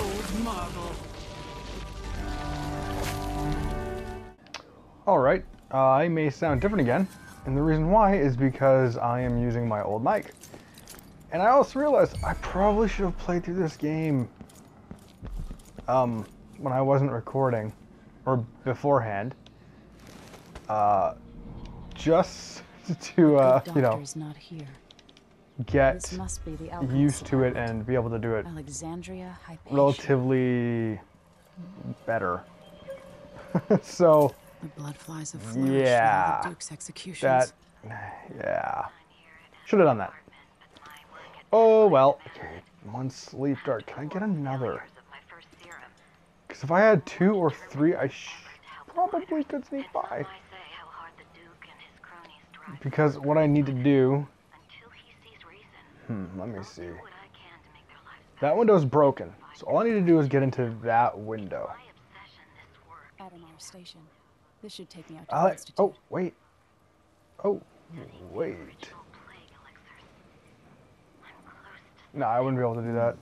cold marble. Alright, uh, I may sound different again, and the reason why is because I am using my old mic. And I also realized I probably should have played through this game um, when I wasn't recording, or beforehand, uh, just to, uh, you know, Doctor's not here. Get must be the used to it and be able to do it Alexandria Hypatia. relatively better. so, The blood flies have flourished Yeah, the Duke's executions. that, yeah, should have done that. Oh well. Okay, one sleep dart. Can I get another? Because if I had two or three, I sh probably could sneak by. Because what I need to do. Hmm, let me see. That window's broken. So all I need to do is get into that window. Addermire Station. This should take me out to I the oh, wait. Oh, wait. No, I wouldn't be able to do that.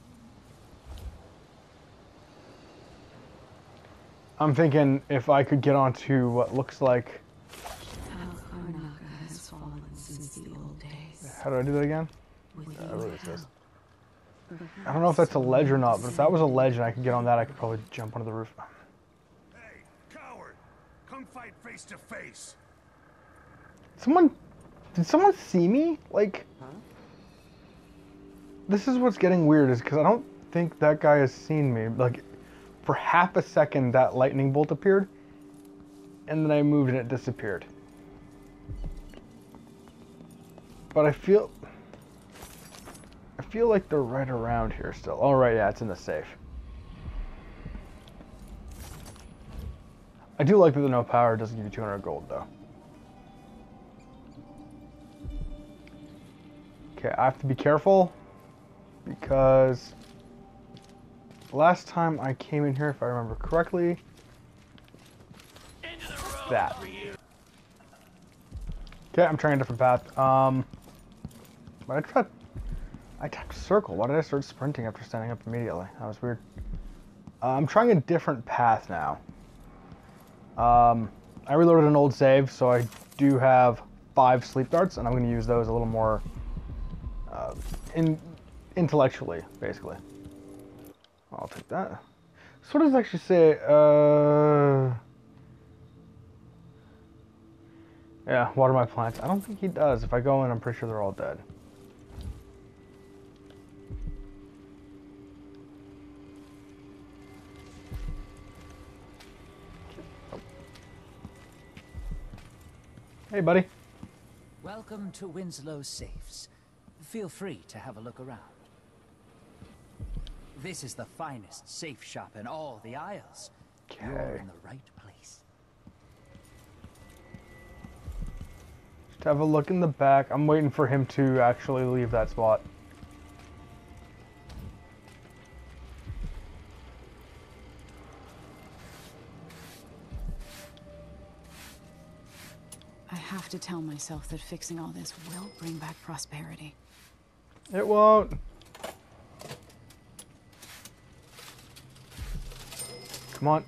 I'm thinking if I could get onto what looks like. Al-Karnaca has fallen since the old days. How do I do that again? With really at. I don't know if that's a ledge or not, but if that was a ledge and I could get on that, I could probably jump onto the roof. Hey, coward! Come fight face to face! Someone, did someone see me? Like, this is what's getting weird is because I don't think that guy has seen me. Like, for half a second, that lightning bolt appeared, and then I moved and it disappeared. But I feel, I feel like they're right around here still. All right, yeah, it's in the safe. I do like that the no power doesn't give you 200 gold though. Okay, I have to be careful because last time I came in here, if I remember correctly, that. Okay, I'm trying a different path. Um, but I tried. I tapped circle. Why did I start sprinting after standing up immediately? That was weird. Uh, I'm trying a different path now. Um, I reloaded an old save, so I do have five sleep darts, and I'm going to use those a little more uh, in intellectually, basically. I'll take that. So what does it actually say? Uh, yeah, water my plants. I don't think he does. If I go in, I'm pretty sure they're all dead. Hey, buddy. Welcome to Winslow Safes. Feel free to have a look around. This is the finest safe shop in all the Isles. You're in the right place. Just have a look in the back. I'm waiting for him to actually leave that spot. Tell myself that fixing all this will bring back prosperity. It won't. Come on.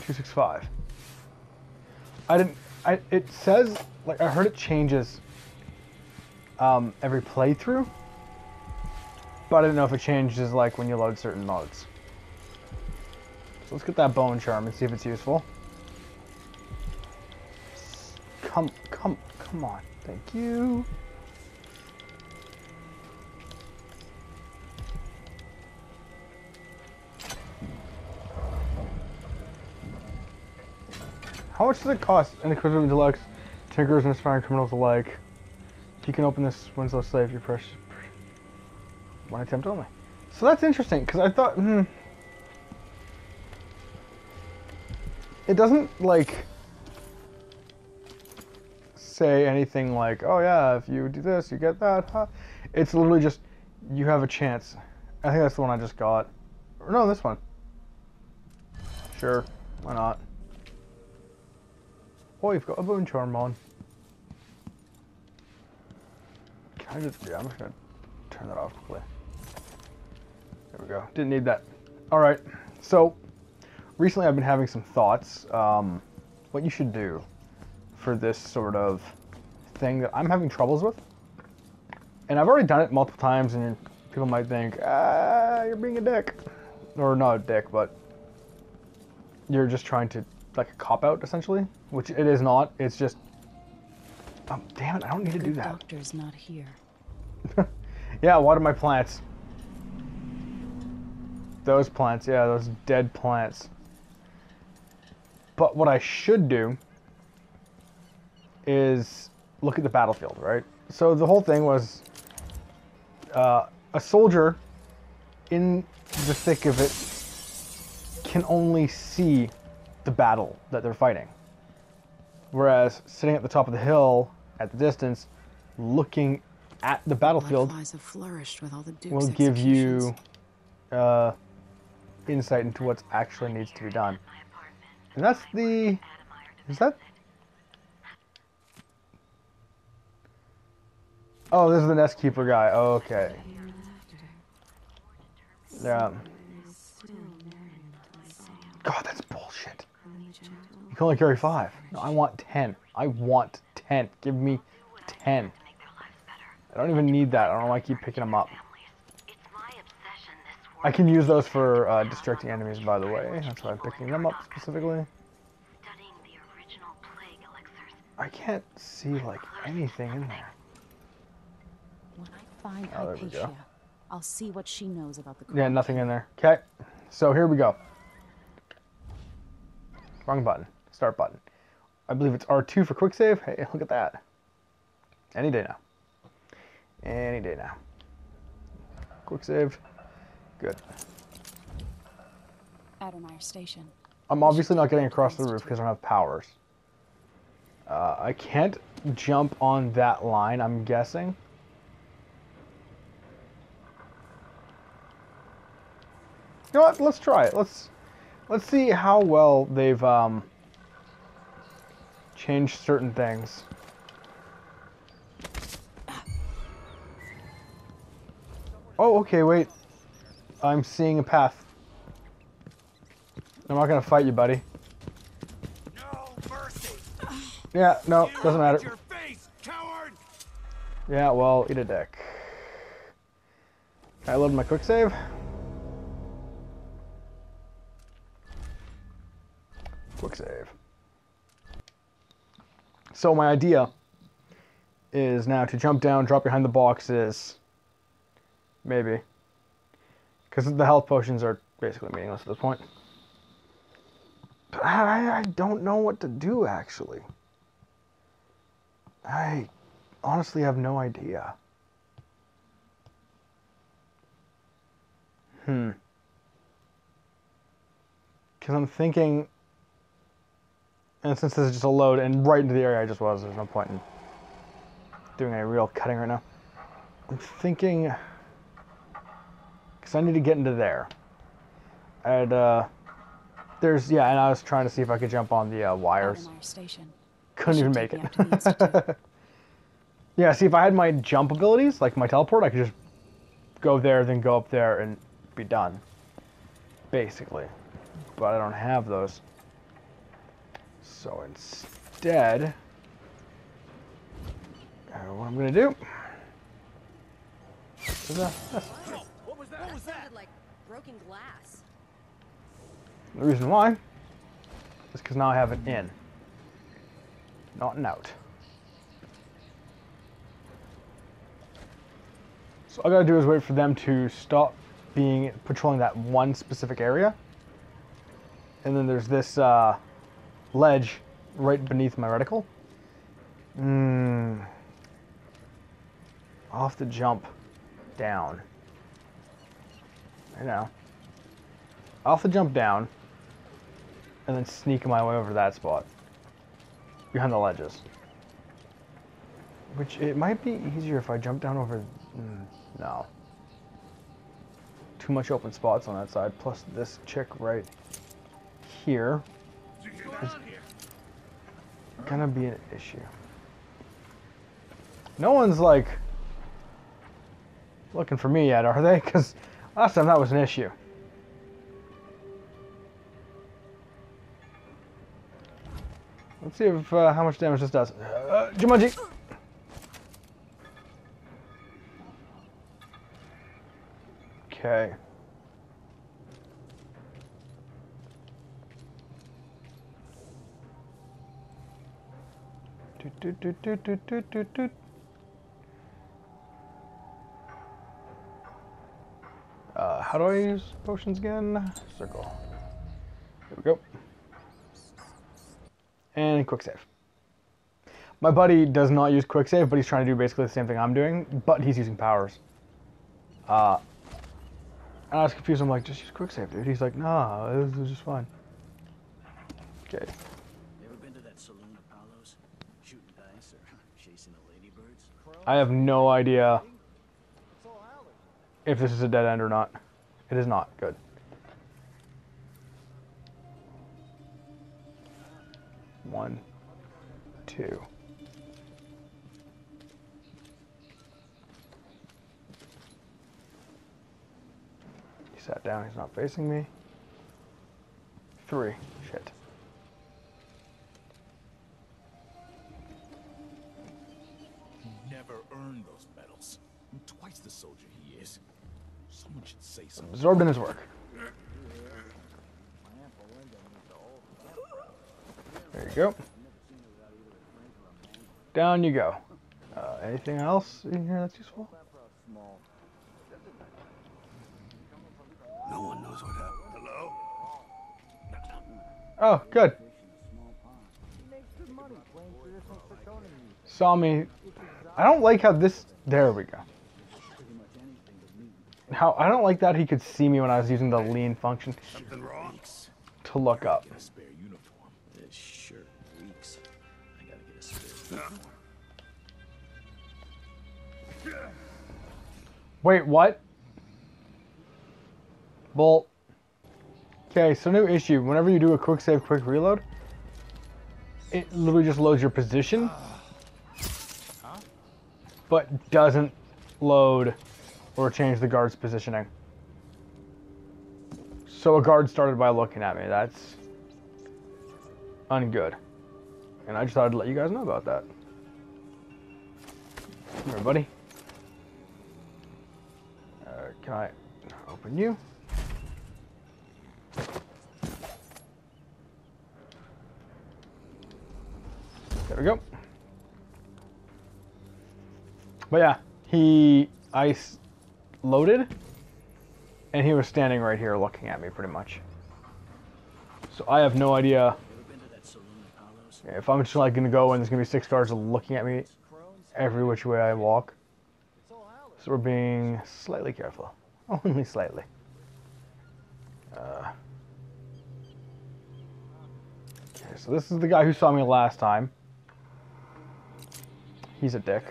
265. I didn't I it says like I heard it changes um every playthrough. But I didn't know if it changes like when you load certain modes. So let's get that bone charm and see if it's useful. Come come come on. Thank you. How much does it cost in Inquisitive Deluxe, Tinkers and Aspiring Criminals alike? You can open this Winslow Slave, you press one attempt only. So that's interesting, because I thought, hmm. It doesn't, like, say anything like, oh yeah, if you do this, you get that. Huh? It's literally just, you have a chance. I think that's the one I just got. Or no, this one. Sure, why not? Oh, you've got a bone charm on. Can I just, yeah, I'm just gonna turn that off quickly. There we go. Didn't need that. All right. So recently, I've been having some thoughts. Um, what you should do for this sort of thing that I'm having troubles with, and I've already done it multiple times, and people might think, ah, you're being a dick, or not a dick, but you're just trying to like a cop out essentially, which it is not. It's just, oh, damn it, I don't need to do that. doctor's not here. Yeah, water my plants. Those plants, yeah, those dead plants. But what I should do is look at the battlefield, right? So the whole thing was uh, a soldier in the thick of it can only see the battle that they're fighting. Whereas sitting at the top of the hill at the distance, looking at the battlefield Bloodflies have flourished with all the Duke's will give you uh, insight into what actually needs to be done. And that's the. Is that. Oh, this is the nest keeper guy. Oh, okay. Yeah. God, that's bullshit. You can only carry five. No, I want ten. I want ten. Give me ten. I don't even need that. I don't know why I keep picking them up. I can use those for uh, distracting enemies, by the way. That's why I'm picking them up specifically. I can't see like anything in there. Find Oh, there we go. Hypatia, I'll see what she knows about the Yeah, nothing in there. Okay, so here we go. Wrong button. Start button. I believe it's R2 for quick save. Hey, look at that. Any day now. Any day now. Quick save. Good. Addermire Station. I'm obviously not getting across the roof because I don't have powers. Uh, I can't jump on that line, I'm guessing. You know what? Let's try it. Let's let's see how well they've um, changed certain things. Oh, okay, wait. I'm seeing a path. I'm not gonna fight you, buddy. No mercy! Yeah, no, doesn't matter. Face! Yeah, well, eat a dick. I load my quick save? So my idea is now to jump down, drop behind the boxes. Maybe. Because the health potions are basically meaningless at this point. But I, I don't know what to do, actually. I honestly have no idea. Hmm. Because I'm thinking, and since this is just a load and right into the area I just was, there's no point in doing any real cutting right now. I'm thinking, because I need to get into there. And, uh, there's, yeah, and I was trying to see if I could jump on the uh, wires. Station. Couldn't even make it. take me out to the Institute. Yeah, see, if I had my jump abilities, like my teleport, I could just go there, then go up there, and be done. Basically. But I don't have those. So instead, uh, what I'm going to do is uh, this. What was that? What was that? like broken glass. The reason why is because now I have an in, not an out. So all I gotta do is wait for them to stop being patrolling that one specific area. And then there's this uh, ledge right beneath my reticle. I'll have to jump down. I know. I'll have to jump down and then sneak my way over that spot behind the ledges. Which it might be easier if I jump down over. Mm, no. Too much open spots on that side. Plus this chick right here What's gonna be an issue. No one's like looking for me yet, are they? Because last time that was an issue. Let's see if uh, how much damage this does. Uh, Jumanji. Okay. Uh, how do I use potions again? Circle. There we go. And quick save. My buddy does not use quick save, but he's trying to do basically the same thing I'm doing, but he's using powers. Uh, and I was confused. I'm like, just use quick save, dude. He's like, nah, this is just fine. Okay. You ever been to that saloon at Paolo's? Shooting dice or chasing the ladybirds? I have no idea if this is a dead end or not. It is not. Good. One, two. He sat down. He's not facing me. Three. Shit. Those medals. I'm twice the soldier he is. Someone should say something. Absorbed in his work. There you go. Down you go. Uh, anything else in here that's useful? No one knows what happened. Hello? Oh, good. Saw me. I don't like how this. There we go. How I don't like that he could see me when I was using the lean function wrong? to look up. Get a uniform. This shirt reeks. I gotta get a spare uniform. Wait, what? Bolt. Okay, so new issue. Whenever you do a quick save, quick reload, it literally just loads your position, but doesn't load or change the guard's positioning. So a guard started by looking at me. That's ungood. And I just thought I'd let you guys know about that. Come here, buddy. Uh, can I open you? There we go. But yeah, he ice loaded, and he was standing right here looking at me pretty much. So I have no idea if I'm just like gonna go and there's gonna be six guards looking at me every which way I walk. So we're being slightly careful. Only slightly. Uh, okay, so this is the guy who saw me last time. He's a dick.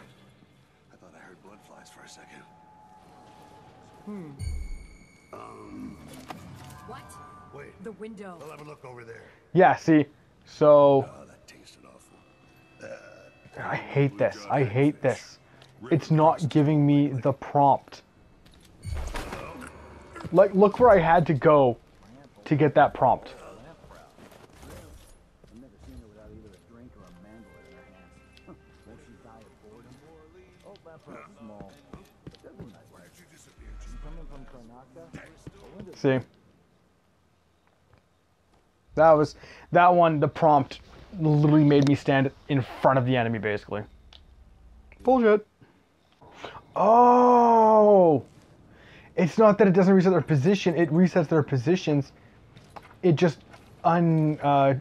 I thought I heard blood flies for a second. What? Wait, The window. I'll have a look over there. Yeah, see, so Oh, that tasted awful. I hate this. I hate this. It's not giving me the prompt. Like, look where I had to go to get that prompt. See? That was that one. The prompt literally made me stand in front of the enemy, basically. Bullshit. Oh, it's not that it doesn't reset their position; it resets their positions. It just un uh,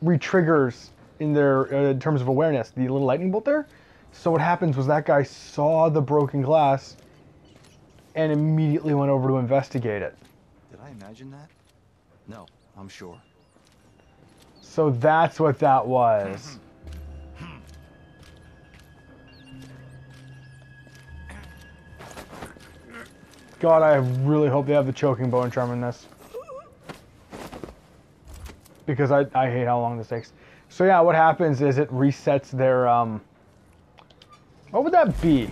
re-triggers in their uh, in terms of awareness the little lightning bolt there. So what happens was that guy saw the broken glass and immediately went over to investigate it. Imagine that? No, I'm sure. So that's what that was. God, I really hope they have the choking bone charm in this. Because I, I hate how long this takes. So yeah, what happens is it resets their, um... What would that be?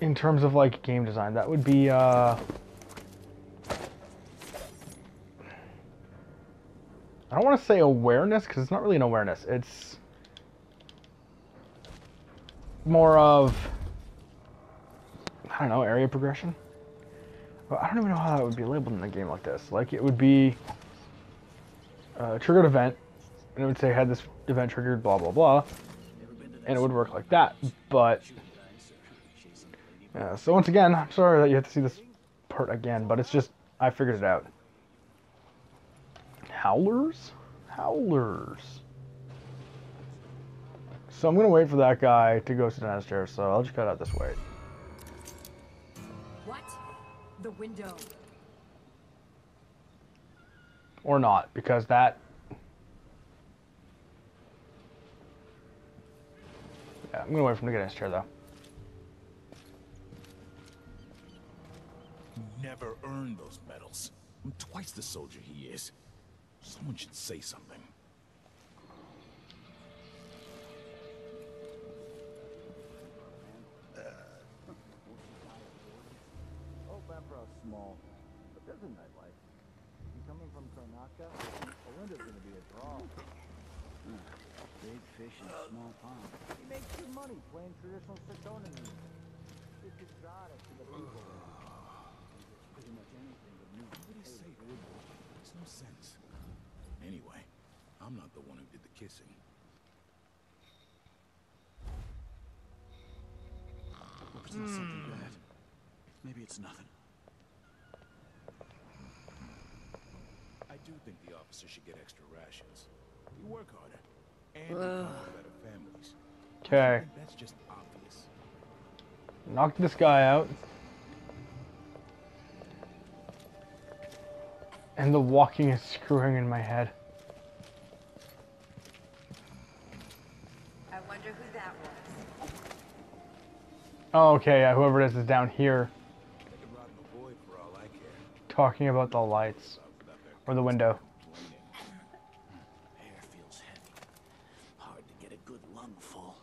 in terms of like game design. That would be uh I don't want to say awareness because it's not really an awareness. It's more of I don't know area progression. I don't even know how that would be labeled in a game like this. Like it would be a triggered event, and it would say had this event triggered, blah blah blah, and it would work like that. But yeah, so once again, I'm sorry that you have to see this part again, but it's just I figured it out. Howlers? Howlers. So I'm gonna wait for that guy to go sit down his chair, so I'll just cut out this way. What? The window. Or not, because that Yeah, I'm gonna wait for him to get in his chair though. Never earned those medals. I'm twice the soldier he is. Someone should say something. Old Emperor's small, but there's a nightlife. You're coming from Karnaca, Olinda's gonna be a draw. Hmm, Big fish in a small pond. You make good money playing traditional music. It's exotic to the people. Pretty much anything but new. What did he say? Makes no sense. Anyway, I'm not the one who did the kissing. Hope it's not something hmm. bad. Maybe it's nothing. I do think the officer should get extra rations. You work harder. And you come from better families. I Okay. think that's just obvious. Knock this guy out. And the walking is screwing in my head. I wonder who that was. Oh, okay, yeah, whoever it is is down here They could rot in the void for all I care. talking about the lights or the window. complaining. Air feels heavy. Hard to get a good lungful.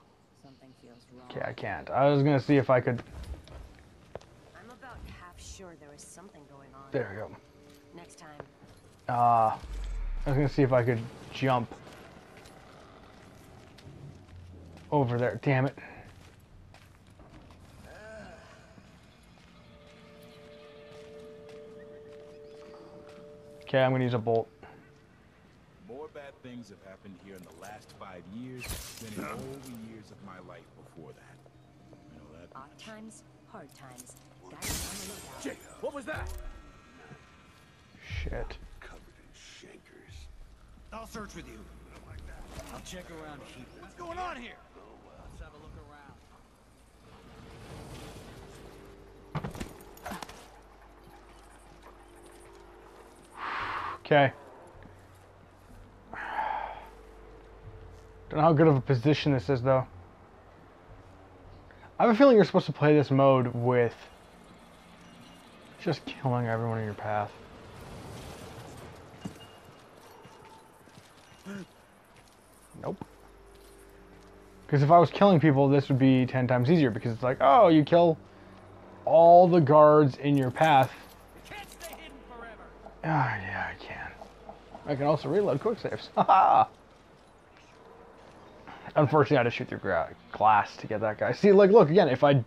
Something feels wrong. Okay, I can't. I was gonna see if I could. I'm about half sure there was something going on. There we go. Next. Uh, I was gonna see if I could jump over there. Damn it. Okay, I'm gonna use a bolt. More bad things have happened here in the last five years than in all the years of my life before that. I know that Odd much. times, hard times. Guys on the lookout. Jake, what was that? Shit. Covered in shankers. I'll search with you. I'll check around here. What's going on here? Let's have a look around. Okay. Don't know how good of a position this is, though. I have a feeling you're supposed to play this mode with just killing everyone in your path. Nope. Because if I was killing people, this would be 10 times easier because it's like, oh, you kill all the guards in your path. Ah, yeah, I can. I can also reload quick saves. Haha! Unfortunately, I had to shoot through glass to get that guy. See, like, look, again, if I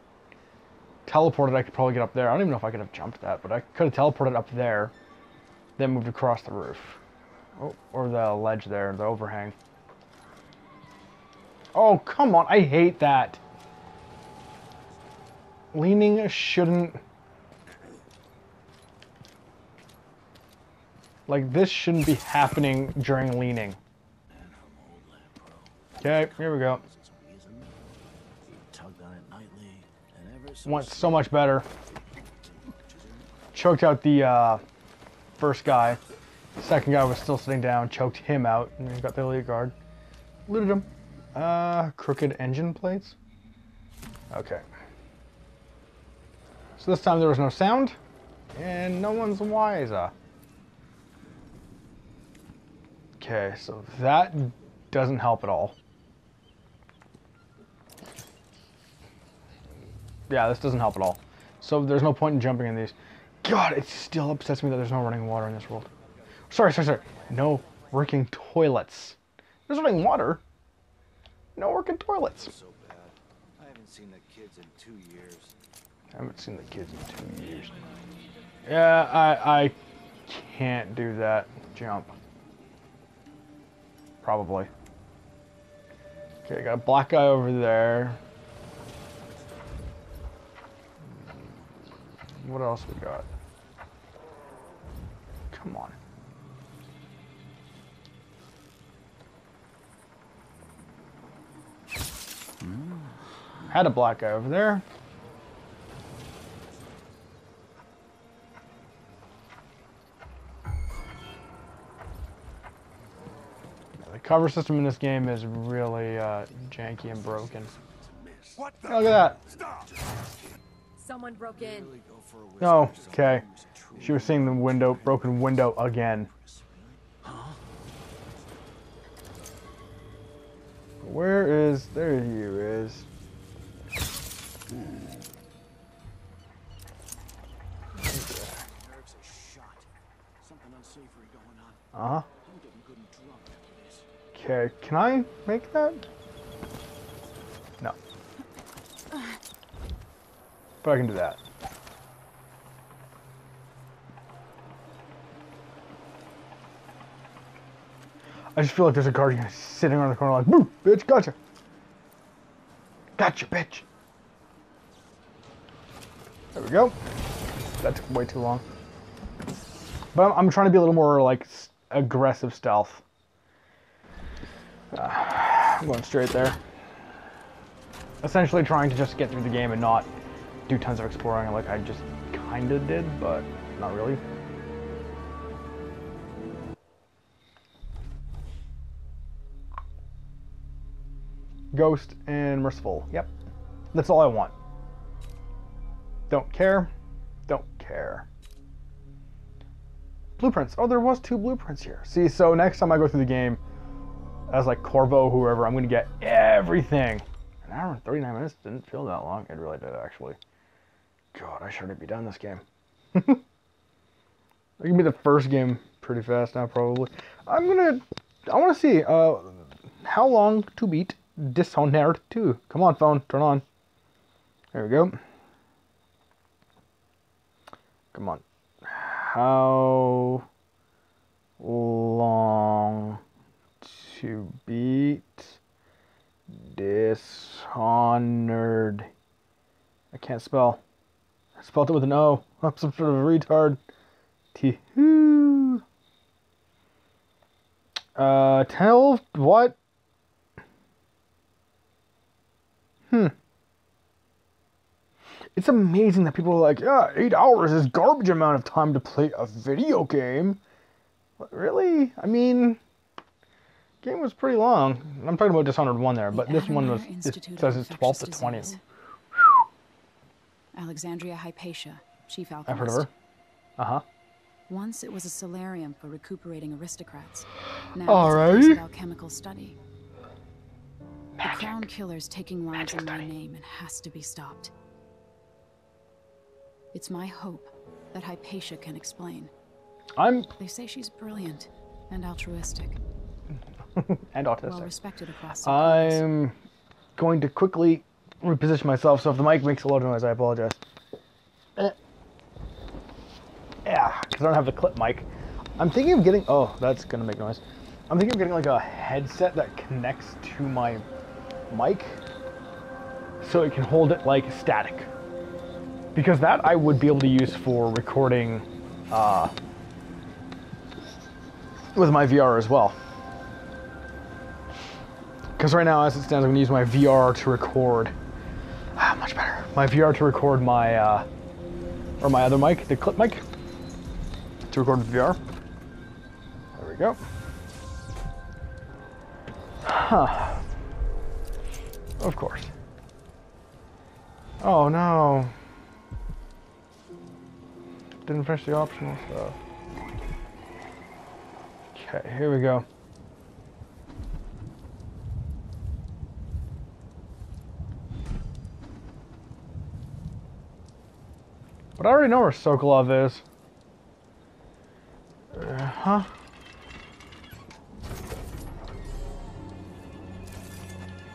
teleported, I could probably get up there. I don't even know if I could have jumped that, but I could have teleported up there, then moved across the roof. Oh, or the ledge there, the overhang. Oh, come on, I hate that. Leaning shouldn't... Like, this shouldn't be happening during leaning. Okay, here we go. Went so much better. Choked out the uh, first guy. Second guy was still sitting down, choked him out, and got the lead guard. Looted him. Uh, crooked engine plates. Okay. So this time there was no sound, and no one's wiser. Okay, so that doesn't help at all. yeah, this doesn't help at all. So there's no point in jumping in these. God, it still upsets me that there's no running water in this world. Sorry, sorry, sorry. No working toilets. There's running water. No working toilets. So bad. I haven't seen the kids in two years. I haven't seen the kids in two years. Yeah, I I can't do that jump. Probably. Okay, got a black guy over there. What else we got? Come on. Had a black guy over there. The cover system in this game is really uh, janky and broken. What the? Look at that. Stop! Someone broke in. Really go for a Oh, okay. She was seeing the window, broken window again. Where is, there he can I make that? No. But I can do that. I just feel like there's a guardian sitting around the corner like, bitch, gotcha. Gotcha, bitch. There we go. That took way too long. But I'm, I'm trying to be a little more like aggressive stealth. I'm going straight there. Essentially trying to just get through the game and not do tons of exploring like I just kinda did, but not really. Ghost and Merciful. Yep. That's all I want. Don't care. Don't care. Blueprints. Oh, there was two blueprints here. See, so next time I go through the game, as like Corvo, whoever, I'm gonna get everything. An hour and 39 minutes didn't feel that long. It really did, actually. God, I should be done this game. it can be the first game pretty fast now, probably. I'm gonna. I want to see uh, how long to beat Dishonored 2. Come on, phone, turn on. There we go. Come on. How long to beat Dishonored? I can't spell. I spelled it with an O. I'm some sort of retard. T. Uh, 12? What? Hmm. It's amazing that people are like, yeah, eight hours is garbage amount of time to play a video game. What, really? I mean, game was pretty long. I'm talking about Dishonored 1 there, but The this one was, it says it's 12 to Infectious 20. Alexandria Hypatia, chief alchemist. I've heard of her. Uh huh. Once it was a solarium for recuperating aristocrats. Now Alrighty. it's a alchemical study. The crown killer's taking lives in my name and has to be stopped. It's my hope that Hypatia can explain. I'm They say she's brilliant and altruistic, and autistic. respected. I'm going to quickly reposition myself, so if the mic makes a lot of noise, I apologize. Eh. Yeah, because I don't have the clip mic. I'm thinking of getting. Oh, that's gonna make noise. I'm thinking of getting like a headset that connects to my mic, so it can hold it like static. Because that I would be able to use for recording uh, with my VR as well. Because right now, as it stands, I'm gonna use my VR to record. Ah, much better. My VR to record my, uh, or my other mic, the clip mic, to record VR. There we go. Huh. Of course. Oh no. Didn't finish the optional stuff. Okay, here we go. But I already know where Sokolov is. Uh, huh?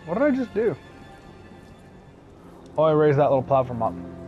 What did I just do? Oh, I raised that little platform up.